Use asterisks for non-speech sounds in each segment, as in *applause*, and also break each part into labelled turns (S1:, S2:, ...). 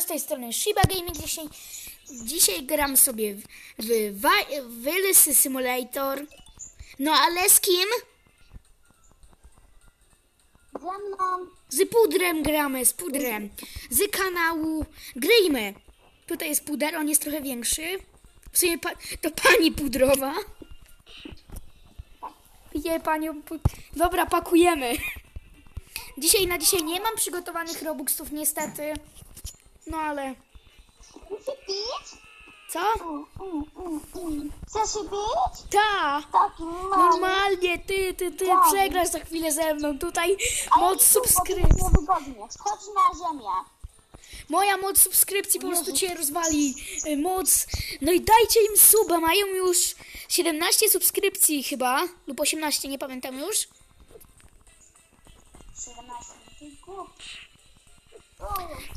S1: z tej strony Shiba Gaming. Dzisiaj, dzisiaj gram sobie w, w, Simulator. No ale z kim?
S2: Ze mną
S1: Z Pudrem gramy, z Pudrem. Z kanału Gryjmy. Tutaj jest Puder, on jest trochę większy. W sumie pa, to pani Pudrowa. Je panią. Pu- Dobra, pakujemy. Dzisiaj na dzisiaj nie mam przygotowanych robuxów niestety. No ale.
S2: Chcesz pić?
S1: Co?
S2: Mm, mm, mm, mm. Chcesz się pić?
S1: Ta!
S2: Taki mały.
S1: Normalnie, ty, ty, ty
S2: Tak.
S1: przegrasz za chwilę ze mną. Tutaj
S2: Ale
S1: moc
S2: tu,
S1: subskrypcji.
S2: bo to jest niewygodnie. Schodź na ziemię.
S1: Moja moc subskrypcji po prostu cię rozwali. Y, Moc. No i dajcie im suba. Mają już 17 subskrypcji chyba. Lub 18, nie pamiętam już.
S2: 17. Ty głupi.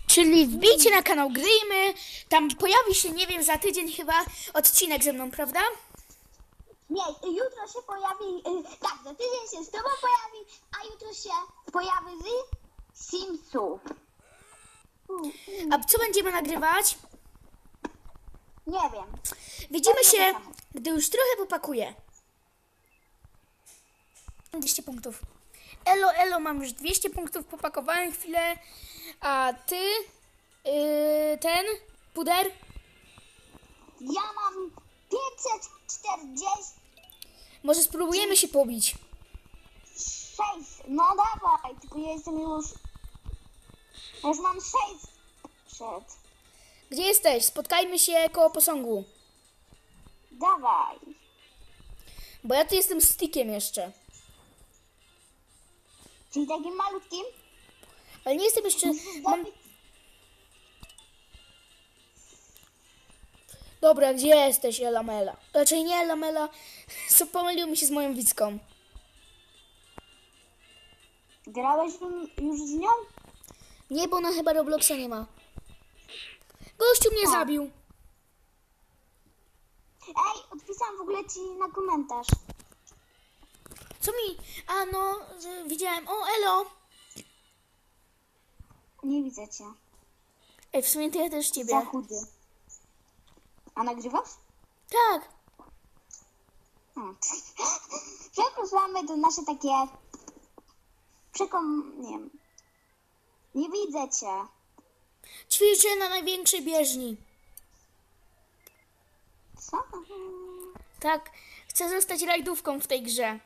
S1: Czyli wbijcie na kanał Gryjmy. Tam pojawi się, nie wiem, za tydzień chyba odcinek ze mną, prawda?
S2: Nie, jutro się pojawi, y, tak, za tydzień się z tobą pojawi, a jutro się pojawi z Simsów.
S1: A co będziemy nagrywać?
S2: Nie wiem.
S1: Widzimy się, gdy już trochę popakuję. 200 punktów. Elo, elo, mam już 200 punktów, popakowałem chwilę. A ty, yy, ten, puder?
S2: Ja mam 540
S1: Może spróbujemy się pobić.
S2: Sześć, no dawaj, tylko ja jestem już... Ja już mam sześć przed.
S1: Gdzie jesteś? Spotkajmy się koło posągu.
S2: Dawaj.
S1: Bo ja tu jestem z stickiem jeszcze.
S2: Czyli takim malutkim?
S1: Ale nie jestem jeszcze... Mam... Dobra, gdzie jesteś, Elamela? Raczej nie Elamela. *laughs* Co pomylił mi się z moją widzką.
S2: Grałeś już- z nią?
S1: Nie, bo ona chyba Robloxa nie ma. Gościu mnie zabił.
S2: Ej, odpisałam w ogóle ci na komentarz.
S1: Co mi... A no, że widziałem... O, elo!
S2: Nie widzę cię.
S1: Ej, w sumie to ja też
S2: Za
S1: ciebie.
S2: chudy. A nagrywasz?
S1: Tak.
S2: Hmm. Przepraszamy, to nasze takie... Przekom... nie wiem. Nie widzę cię.
S1: Ćwiczę na największej bieżni.
S2: Co?
S1: Tak, chcę zostać rajdówką w tej grze.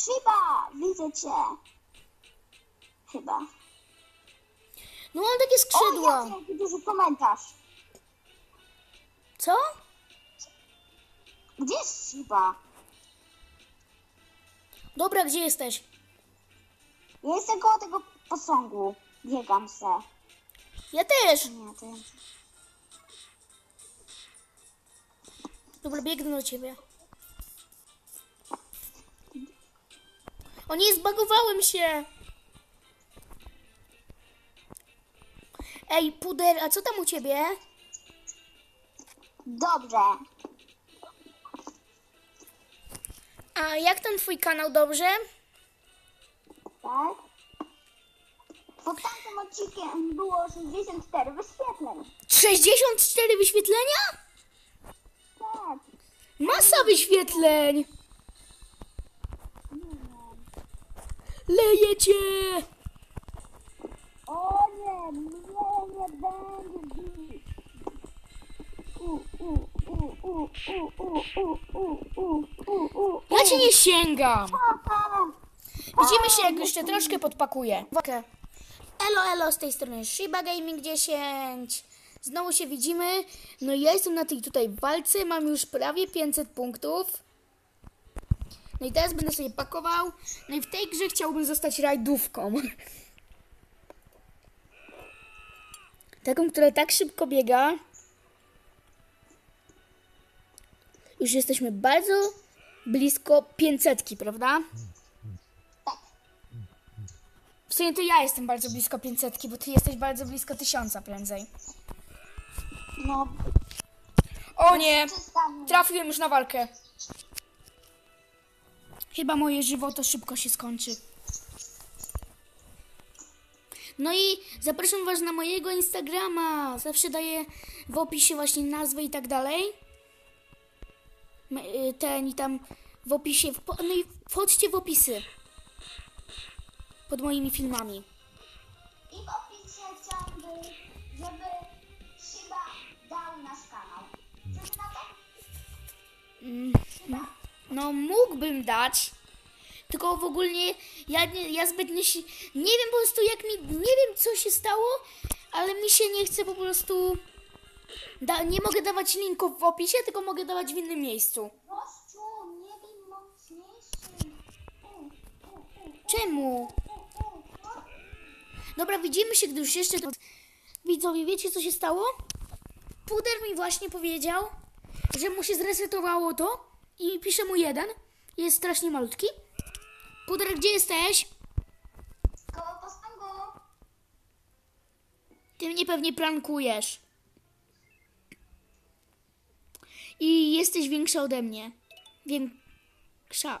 S2: Shiba! Widzę cię. Chyba.
S1: No mam takie
S2: O,
S1: skrzydła.
S2: jaki, jaki duży komentarz.
S1: Co?
S2: Gdzie jest Shiba?
S1: Dobra, gdzie jesteś?
S2: Ja jestem koło tego posągu. Biegam se.
S1: Ja też.
S2: Nie, to...
S1: Dobra, biegnę do ciebie. O nie, zbagowałem się. Ej, puder, a co tam u ciebie?
S2: Dobrze.
S1: A jak tam twój kanał, dobrze?
S2: Tak? Pod tamtym odcinkiem było 64 wyświetleń.
S1: 64 wyświetlenia?
S2: Tak.
S1: Masa wyświetleń. Leje cię!
S2: O nie, mnie nie będzie.
S1: Ja cię nie sięgam. Widzimy się, jak już się troszkę podpakuję. Elo, elo, z tej strony Shiba Gaming 10. Znowu się widzimy. No ja jestem na tej tutaj walce, mam już prawie 500 punktów. No i teraz będę sobie pakował. No i w tej grze chciałbym zostać rajdówką. Taką, która tak szybko biega. Już jesteśmy bardzo blisko 500, prawda? W sumie to ja jestem bardzo blisko 500, bo ty jesteś bardzo blisko 1000 prędzej.
S2: No,
S1: O nie! Trafiłem już na walkę. Chyba moje żywoto szybko się skończy. No i zapraszam Was na mojego Instagrama. Zawsze daję w opisie właśnie nazwę i tak dalej. Y, Ten i tam w opisie. No i wchodźcie w opisy. Pod moimi filmami.
S2: I w opisie chciałabym, żeby Shiba dał nasz kanał. Co ty na to?
S1: Mm, No mógłbym dać. Tylko w ogóle ja, nie, ja zbyt nie, nie wiem po prostu jak mi, nie wiem co się stało, ale mi się nie chce po prostu, da, nie mogę dawać linków w opisie, tylko mogę dawać w innym miejscu. Czemu? Dobra, widzimy się, gdy już jeszcze... to- Widzowie, wiecie co się stało? Puder mi właśnie powiedział, że mu się zresetowało to i pisze mu jeden. Jest strasznie malutki. Puder, gdzie jesteś?
S2: Koło posągu.
S1: Ty mnie pewnie prankujesz. I jesteś większa ode mnie. Większa.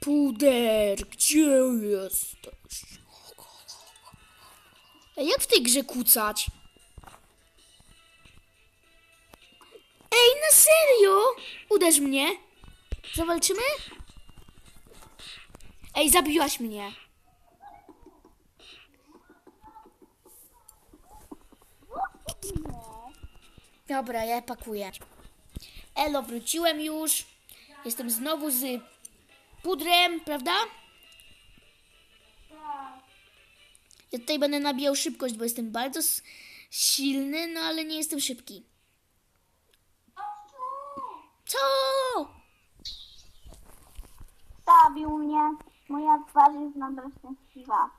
S1: Puder, gdzie jesteś? Jak w tej grze kucać? Ej, na serio? Uderz mnie. Zawalczymy? Ej, zabiłaś mnie. Dobra, ja pakuję. Elo, wróciłem już. Jestem znowu z pudrem, prawda? Ja tutaj będę nabijał szybkość, bo jestem bardzo silny, no ale nie jestem szybki. Co?
S2: Zabił mnie. Moja twarz jest nadal szczęśliwa.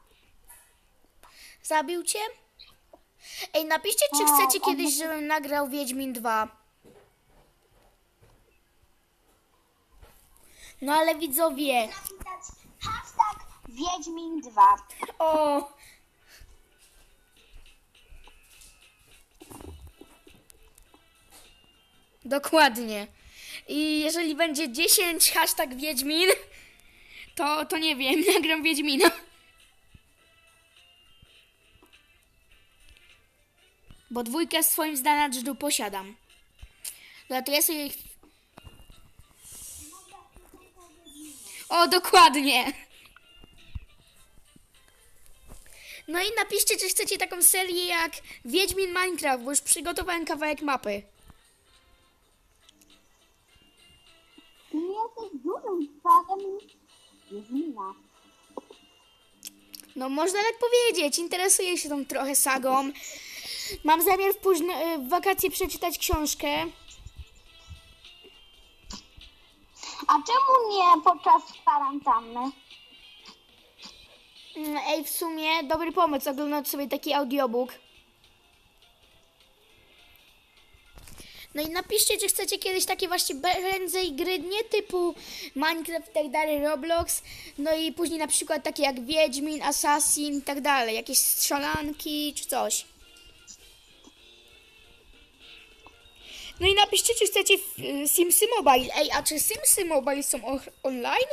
S1: Zabił cię? Ej, napiszcie, czy chcecie kiedyś, żebym nagrał Wiedźmin 2. No ale widzowie,
S2: Napisać hashtag Wiedźmin 2.
S1: o... Dokładnie. I jeżeli będzie 10 hashtag Wiedźmin, to, to nie wiem, *laughs* nagram Wiedźmina. Bo dwójkę swoim zanadrzu posiadam. No to ja sobie... O, dokładnie. No i napiszcie, czy chcecie taką serię jak Wiedźmin Minecraft, bo już przygotowałem kawałek mapy.
S2: Wiedźmina.
S1: No można tak powiedzieć, interesuję się tą trochę sagą. Mam zamiar w, późno, w wakacje przeczytać książkę.
S2: A czemu nie podczas kwarantanny?
S1: Mm, Ej, w sumie dobry pomysł oglądać sobie taki audiobook. No i napiszcie, czy chcecie kiedyś takie właśnie prędzej gry, nie typu Minecraft i tak dalej, Roblox, no i później na przykład takie jak Wiedźmin, Assassin i tak dalej, jakieś strzelanki czy coś. No i napiszcie, czy chcecie y, Simsy Mobile. Ej, a czy Simsy Mobile są online?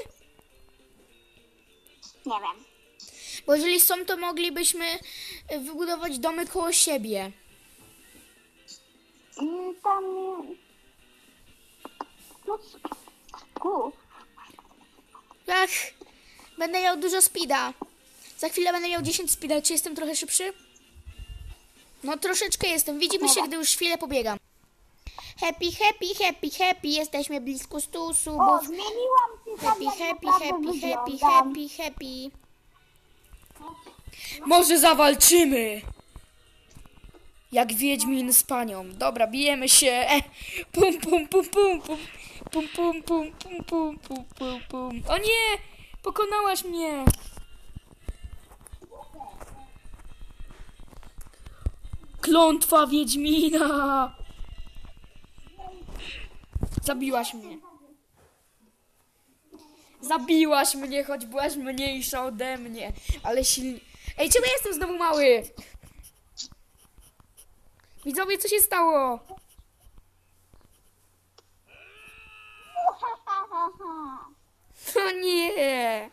S2: Nie wiem.
S1: Bo jeżeli są, to moglibyśmy y, wybudować domy koło siebie.
S2: Mm, Tam... No, ku.
S1: Ach, będę miał dużo speeda. Za chwilę będę miał 10 speeda. Czy jestem trochę szybszy? No troszeczkę jestem. Widzimy się, gdy już chwilę pobiegam. Happy, happy, happy, happy. Jesteśmy blisko 100
S2: O,
S1: subów.
S2: zmieniłam się
S1: Happy,
S2: jak
S1: happy,
S2: naprawdę
S1: happy, happy,
S2: wyglądam.
S1: happy, happy. Może zawalczymy? Jak Wiedźmin z panią. Dobra, bijemy się. E, Pum, pum, pum, pum, pum. Pum, pum, pum, pum, pum, pum, pum, pum. O nie! Pokonałaś mnie! Klątwa Wiedźmina! Zabiłaś mnie. Zabiłaś mnie, choć byłaś mniejsza ode mnie. Ale silnie. Ej, czemu jestem znowu mały? Widzowie, co się stało? *laughs*
S2: To nie!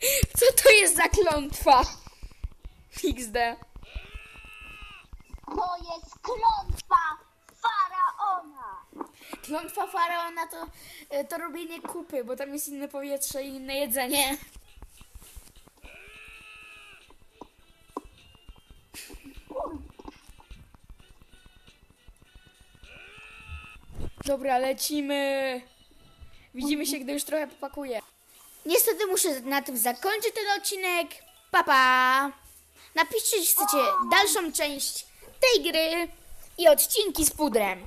S2: *laughs* Co to jest za
S1: klątwa? XD.
S2: To jest klątwa faraona.
S1: Klątwa faraona to, e, to robienie kupy, bo tam jest inne powietrze i inne jedzenie. Dobra, lecimy. Widzimy się, gdy już trochę popakuję. Niestety muszę na tym zakończyć ten odcinek. Pa, pa. Napiszcie, jeśli chcecie dalszą część tej gry i odcinki z pudrem.